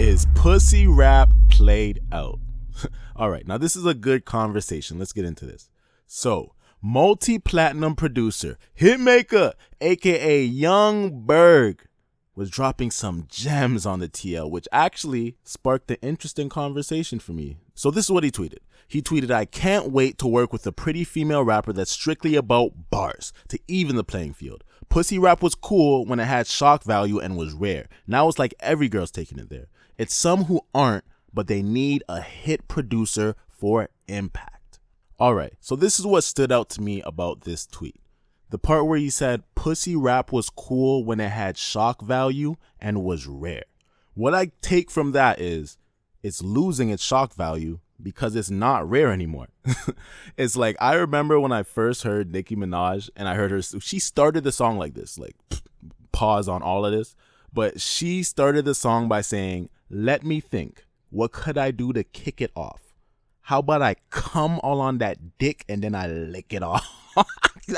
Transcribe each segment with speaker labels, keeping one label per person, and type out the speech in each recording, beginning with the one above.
Speaker 1: Is pussy rap played out? All right, now this is a good conversation. Let's get into this. So, multi platinum producer, Hitmaka, aka Young Berg, was dropping some gems on the TL, which actually sparked an interesting conversation for me. So, this is what he tweeted. He tweeted, I can't wait to work with a pretty female rapper that's strictly about bars to even the playing field. Pussy rap was cool when it had shock value and was rare. Now it's like every girl's taking it there. It's some who aren't, but they need a hit producer for impact. All right, so this is what stood out to me about this tweet. The part where he said pussy rap was cool when it had shock value and was rare. What I take from that is it's losing its shock value because it's not rare anymore. it's like I remember when I first heard Nicki Minaj and I heard her she started the song like this, like pause on all of this, but she started the song by saying, "Let me think. What could I do to kick it off? How about I come all on that dick and then I lick it off?"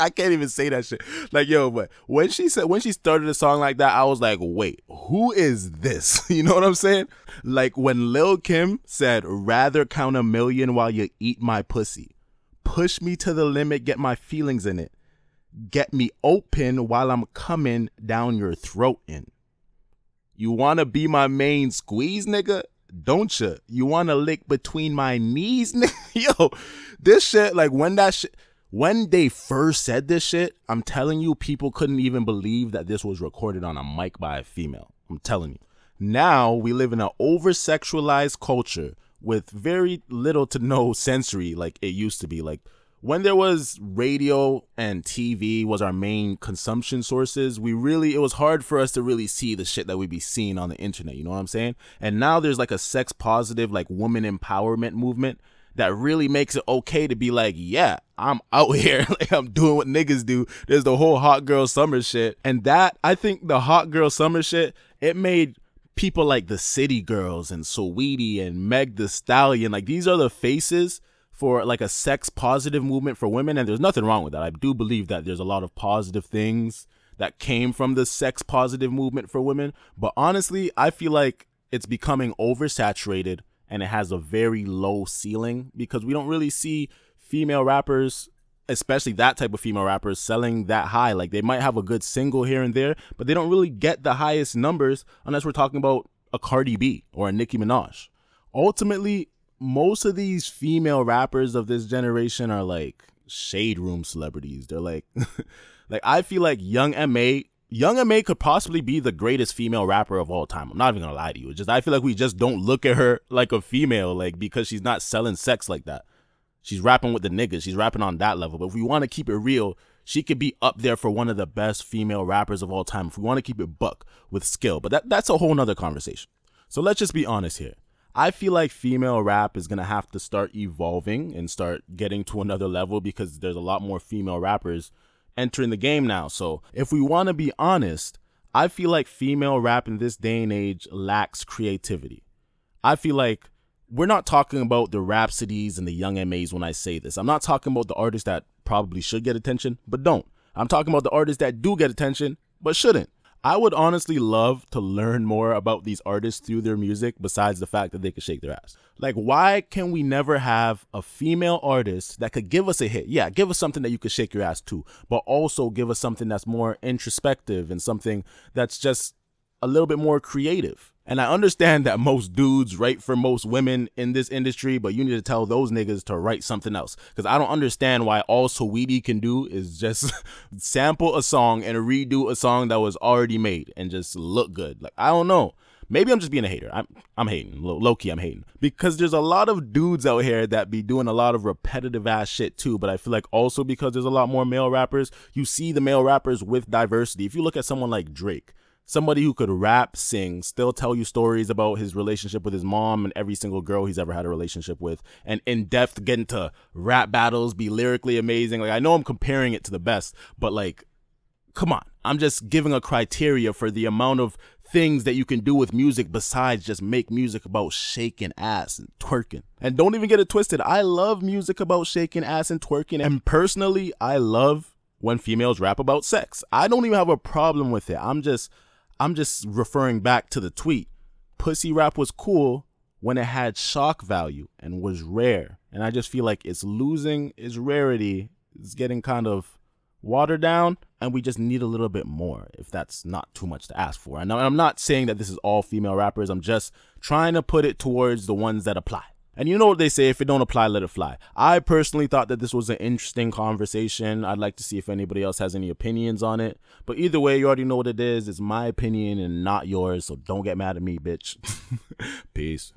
Speaker 1: I can't even say that shit. Like, yo, but when she said when she started a song like that, I was like, wait, who is this? You know what I'm saying? Like when Lil Kim said, rather count a million while you eat my pussy. Push me to the limit, get my feelings in it. Get me open while I'm coming down your throat in. You wanna be my main squeeze, nigga? Don't you? You wanna lick between my knees, nigga? Yo, this shit, like when that shit when they first said this shit, I'm telling you, people couldn't even believe that this was recorded on a mic by a female. I'm telling you. Now we live in an over sexualized culture with very little to no sensory like it used to be. Like when there was radio and TV was our main consumption sources, we really it was hard for us to really see the shit that we'd be seeing on the internet, you know what I'm saying? And now there's like a sex positive like woman empowerment movement that really makes it okay to be like, yeah, I'm out here. like I'm doing what niggas do. There's the whole hot girl summer shit. And that, I think the hot girl summer shit, it made people like the City Girls and Saweetie and Meg the Stallion, like these are the faces for like a sex positive movement for women. And there's nothing wrong with that. I do believe that there's a lot of positive things that came from the sex positive movement for women. But honestly, I feel like it's becoming oversaturated and it has a very low ceiling because we don't really see female rappers especially that type of female rappers selling that high like they might have a good single here and there but they don't really get the highest numbers unless we're talking about a Cardi B or a Nicki Minaj ultimately most of these female rappers of this generation are like shade room celebrities they're like like I feel like young MA Young M.A could possibly be the greatest female rapper of all time. I'm not even gonna lie to you. It's just I feel like we just don't look at her like a female, like because she's not selling sex like that. She's rapping with the niggas. She's rapping on that level. But if we want to keep it real, she could be up there for one of the best female rappers of all time. If we want to keep it buck with skill, but that that's a whole nother conversation. So let's just be honest here. I feel like female rap is gonna have to start evolving and start getting to another level because there's a lot more female rappers entering the game now. So if we want to be honest, I feel like female rap in this day and age lacks creativity. I feel like we're not talking about the Rapsodies and the Young MAs when I say this. I'm not talking about the artists that probably should get attention, but don't. I'm talking about the artists that do get attention, but shouldn't. I would honestly love to learn more about these artists through their music besides the fact that they could shake their ass. Like, why can we never have a female artist that could give us a hit? Yeah, give us something that you could shake your ass to, but also give us something that's more introspective and something that's just a little bit more creative. And I understand that most dudes write for most women in this industry, but you need to tell those niggas to write something else. Because I don't understand why all Saweetie can do is just sample a song and redo a song that was already made and just look good. Like, I don't know. Maybe I'm just being a hater. I'm I'm hating. Low key, I'm hating. Because there's a lot of dudes out here that be doing a lot of repetitive ass shit too. But I feel like also because there's a lot more male rappers, you see the male rappers with diversity. If you look at someone like Drake, somebody who could rap, sing, still tell you stories about his relationship with his mom and every single girl he's ever had a relationship with, and in depth get into rap battles, be lyrically amazing. Like I know I'm comparing it to the best, but like, come on, I'm just giving a criteria for the amount of things that you can do with music besides just make music about shaking ass and twerking. And don't even get it twisted. I love music about shaking ass and twerking. And personally, I love when females rap about sex. I don't even have a problem with it. I'm just I'm just referring back to the tweet. pussy rap was cool when it had shock value and was rare. And I just feel like it's losing its rarity. It's getting kind of watered down, and we just need a little bit more if that's not too much to ask for. And I'm not saying that this is all female rappers, I'm just trying to put it towards the ones that apply. And you know what they say, if it don't apply, let it fly. I personally thought that this was an interesting conversation. I'd like to see if anybody else has any opinions on it. But either way, you already know what it is. It's my opinion and not yours, so don't get mad at me, bitch. Peace.